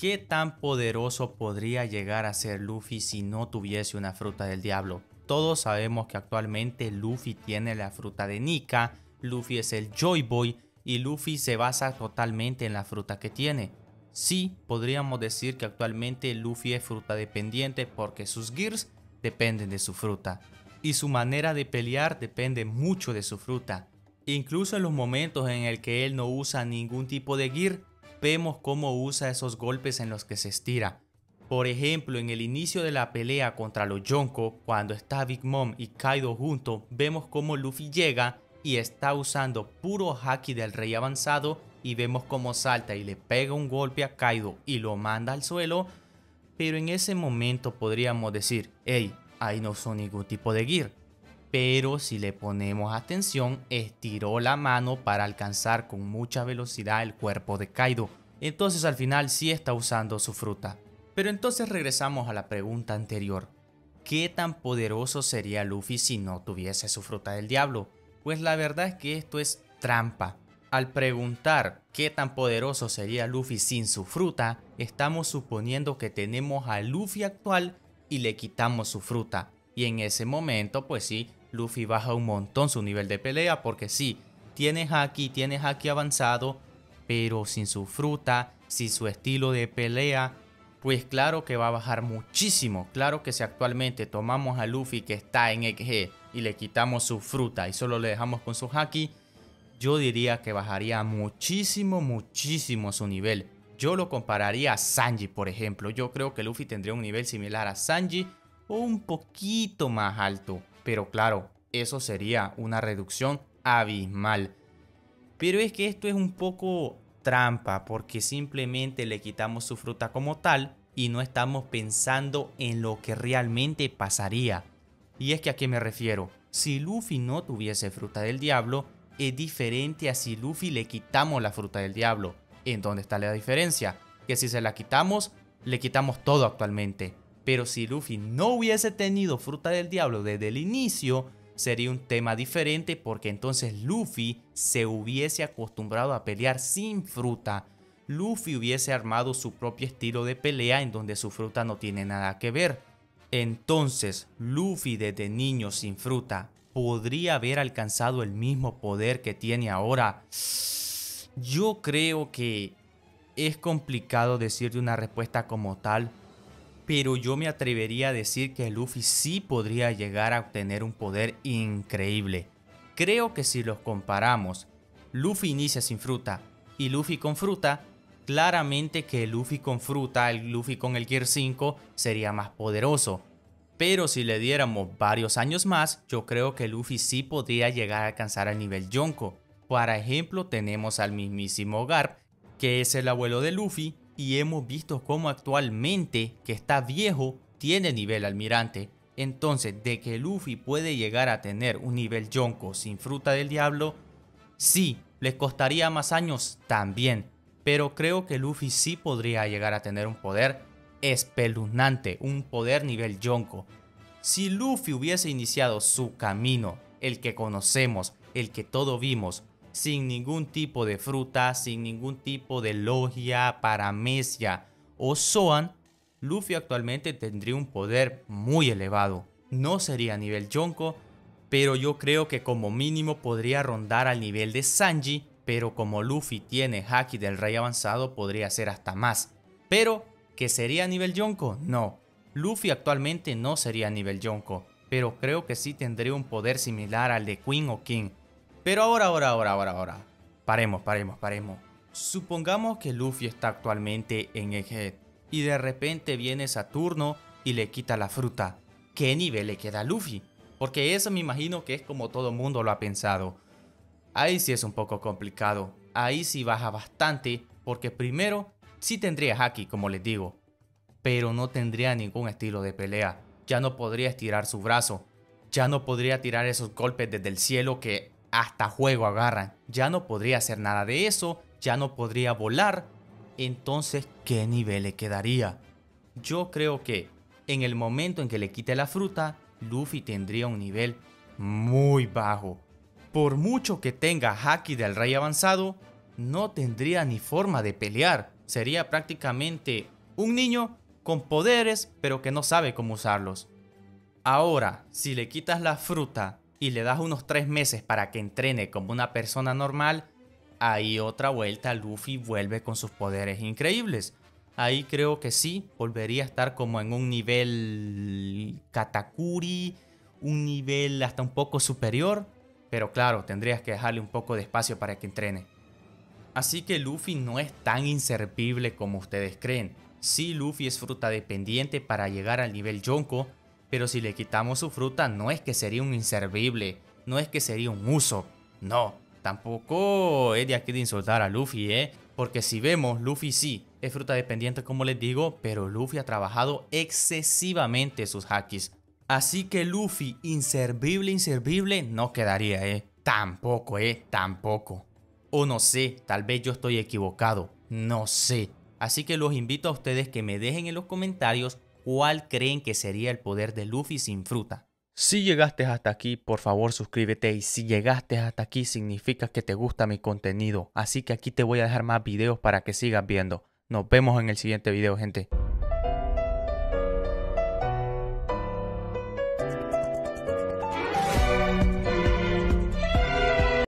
¿Qué tan poderoso podría llegar a ser Luffy si no tuviese una fruta del diablo? Todos sabemos que actualmente Luffy tiene la fruta de Nika, Luffy es el Joy Boy y Luffy se basa totalmente en la fruta que tiene. Sí, podríamos decir que actualmente Luffy es fruta dependiente porque sus gears dependen de su fruta y su manera de pelear depende mucho de su fruta. Incluso en los momentos en el que él no usa ningún tipo de gear, vemos cómo usa esos golpes en los que se estira. Por ejemplo, en el inicio de la pelea contra los Yonko, cuando está Big Mom y Kaido juntos, vemos cómo Luffy llega y está usando puro haki del rey avanzado y vemos cómo salta y le pega un golpe a Kaido y lo manda al suelo. Pero en ese momento podríamos decir, hey, ahí no son ningún tipo de gear. Pero si le ponemos atención, estiró la mano para alcanzar con mucha velocidad el cuerpo de Kaido. Entonces al final sí está usando su fruta. Pero entonces regresamos a la pregunta anterior. ¿Qué tan poderoso sería Luffy si no tuviese su fruta del diablo? Pues la verdad es que esto es trampa. Al preguntar qué tan poderoso sería Luffy sin su fruta, estamos suponiendo que tenemos a Luffy actual y le quitamos su fruta. Y en ese momento, pues sí, Luffy baja un montón su nivel de pelea porque sí, tiene haki, tiene haki avanzado, pero sin su fruta, sin su estilo de pelea, pues claro que va a bajar muchísimo. Claro que si actualmente tomamos a Luffy que está en EG y le quitamos su fruta y solo le dejamos con su haki, yo diría que bajaría muchísimo, muchísimo su nivel. Yo lo compararía a Sanji, por ejemplo. Yo creo que Luffy tendría un nivel similar a Sanji o un poquito más alto. Pero claro, eso sería una reducción abismal. Pero es que esto es un poco trampa porque simplemente le quitamos su fruta como tal y no estamos pensando en lo que realmente pasaría. Y es que a qué me refiero. Si Luffy no tuviese fruta del diablo, es diferente a si Luffy le quitamos la fruta del diablo. ¿En dónde está la diferencia? Que si se la quitamos, le quitamos todo actualmente. Pero si Luffy no hubiese tenido fruta del diablo desde el inicio, sería un tema diferente porque entonces Luffy se hubiese acostumbrado a pelear sin fruta. Luffy hubiese armado su propio estilo de pelea en donde su fruta no tiene nada que ver. Entonces, Luffy desde niño sin fruta podría haber alcanzado el mismo poder que tiene ahora. Yo creo que es complicado decirle una respuesta como tal, pero yo me atrevería a decir que Luffy sí podría llegar a obtener un poder increíble. Creo que si los comparamos, Luffy inicia sin fruta y Luffy con fruta, claramente que Luffy con fruta, el Luffy con el Gear 5 sería más poderoso. Pero si le diéramos varios años más, yo creo que Luffy sí podría llegar a alcanzar el nivel Yonko. Por ejemplo, tenemos al mismísimo Garp, que es el abuelo de Luffy, y hemos visto cómo actualmente, que está viejo, tiene nivel almirante. Entonces, de que Luffy puede llegar a tener un nivel Yonko sin fruta del diablo, sí, le costaría más años también, pero creo que Luffy sí podría llegar a tener un poder espeluznante, un poder nivel Yonko. Si Luffy hubiese iniciado su camino, el que conocemos, el que todos vimos, sin ningún tipo de fruta, sin ningún tipo de logia, paramecia o Zoan, Luffy actualmente tendría un poder muy elevado. No sería nivel Yonko, pero yo creo que como mínimo podría rondar al nivel de Sanji, pero como Luffy tiene Haki del Rey avanzado podría ser hasta más. Pero, ¿que sería nivel Yonko? No. Luffy actualmente no sería nivel Yonko, pero creo que sí tendría un poder similar al de Queen o King, pero ahora, ahora, ahora, ahora, ahora. Paremos, paremos, paremos. Supongamos que Luffy está actualmente en Egghead y de repente viene Saturno y le quita la fruta. ¿Qué nivel le queda a Luffy? Porque eso me imagino que es como todo mundo lo ha pensado. Ahí sí es un poco complicado. Ahí sí baja bastante porque primero sí tendría Haki como les digo. Pero no tendría ningún estilo de pelea. Ya no podría estirar su brazo. Ya no podría tirar esos golpes desde el cielo que hasta juego agarran. Ya no podría hacer nada de eso, ya no podría volar. Entonces, ¿qué nivel le quedaría? Yo creo que en el momento en que le quite la fruta, Luffy tendría un nivel muy bajo. Por mucho que tenga Haki del Rey avanzado, no tendría ni forma de pelear. Sería prácticamente un niño con poderes pero que no sabe cómo usarlos. Ahora, si le quitas la fruta y le das unos 3 meses para que entrene como una persona normal, ahí otra vuelta Luffy vuelve con sus poderes increíbles. Ahí creo que sí, volvería a estar como en un nivel Katakuri, un nivel hasta un poco superior, pero claro, tendrías que dejarle un poco de espacio para que entrene. Así que Luffy no es tan inservible como ustedes creen. Sí, Luffy es fruta dependiente para llegar al nivel Yonko, pero si le quitamos su fruta no es que sería un inservible, no es que sería un uso, no. Tampoco es de aquí de insultar a Luffy, ¿eh? Porque si vemos, Luffy sí, es fruta dependiente como les digo, pero Luffy ha trabajado excesivamente sus hakis. Así que Luffy, inservible, inservible, no quedaría, ¿eh? Tampoco, ¿eh? Tampoco. O no sé, tal vez yo estoy equivocado, no sé. Así que los invito a ustedes que me dejen en los comentarios cuál creen que sería el poder de Luffy sin fruta. Si llegaste hasta aquí, por favor suscríbete y si llegaste hasta aquí significa que te gusta mi contenido. Así que aquí te voy a dejar más videos para que sigas viendo. Nos vemos en el siguiente video, gente.